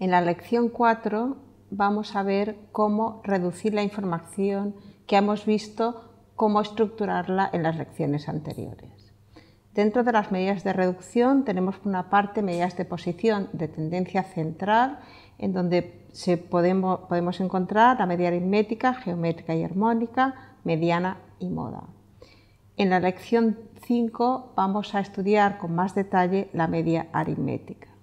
En la lección 4 vamos a ver cómo reducir la información que hemos visto, cómo estructurarla en las lecciones anteriores. Dentro de las medidas de reducción tenemos por una parte medidas de posición de tendencia central, en donde podemos, podemos encontrar la media aritmética, geométrica y armónica, mediana y moda. En la lección 5 vamos a estudiar con más detalle la media aritmética.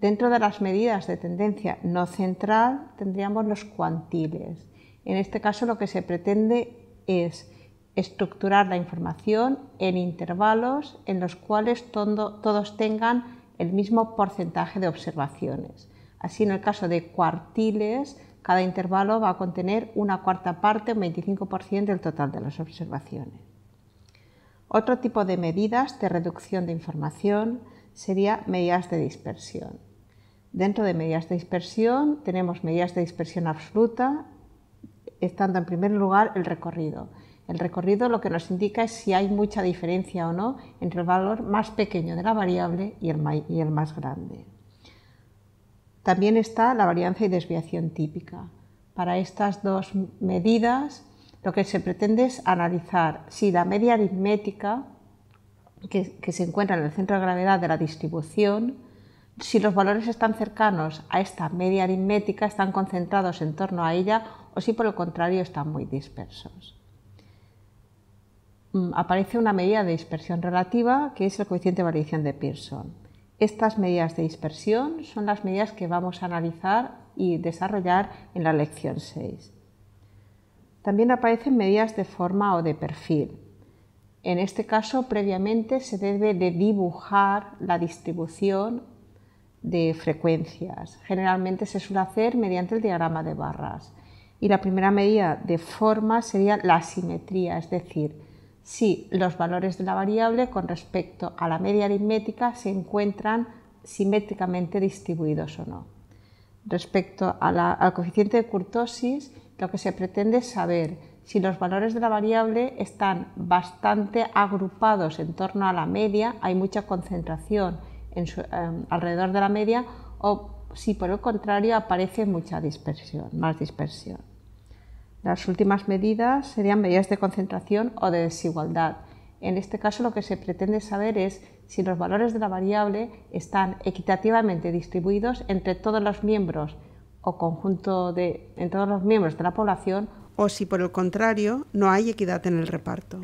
Dentro de las medidas de tendencia no central tendríamos los cuantiles. En este caso lo que se pretende es estructurar la información en intervalos en los cuales todos tengan el mismo porcentaje de observaciones. Así, en el caso de cuartiles, cada intervalo va a contener una cuarta parte, un 25% del total de las observaciones. Otro tipo de medidas de reducción de información sería medidas de dispersión. Dentro de medidas de dispersión tenemos medidas de dispersión absoluta, estando en primer lugar el recorrido. El recorrido lo que nos indica es si hay mucha diferencia o no entre el valor más pequeño de la variable y el, más grande. También está la varianza y desviación típica. Para estas dos medidas lo que se pretende es analizar si la media aritmética que, se encuentra en el centro de gravedad de la distribución si los valores están cercanos a esta media aritmética, están concentrados en torno a ella o si por el contrario están muy dispersos. Mm, aparece una medida de dispersión relativa que es el coeficiente de variación de Pearson. Estas medidas de dispersión son las medidas que vamos a analizar y desarrollar en la lección 6. También aparecen medidas de forma o de perfil. En este caso, previamente se debe de dibujar la distribución de frecuencias. Generalmente se suele hacer mediante el diagrama de barras. Y la primera medida de forma sería la simetría, es decir, si los valores de la variable con respecto a la media aritmética se encuentran simétricamente distribuidos o no. Respecto al coeficiente de kurtosis, lo que se pretende es saber si los valores de la variable están bastante agrupados en torno a la media, hay mucha concentración Em, alrededor de la media o si por el contrario aparece mucha dispersión, más dispersión. Las últimas medidas serían medidas de concentración o de desigualdad. En este caso lo que se pretende saber es si los valores de la variable están equitativamente distribuidos entre todos los miembros o conjunto de en todos los miembros de la población o si por el contrario no hay equidad en el reparto.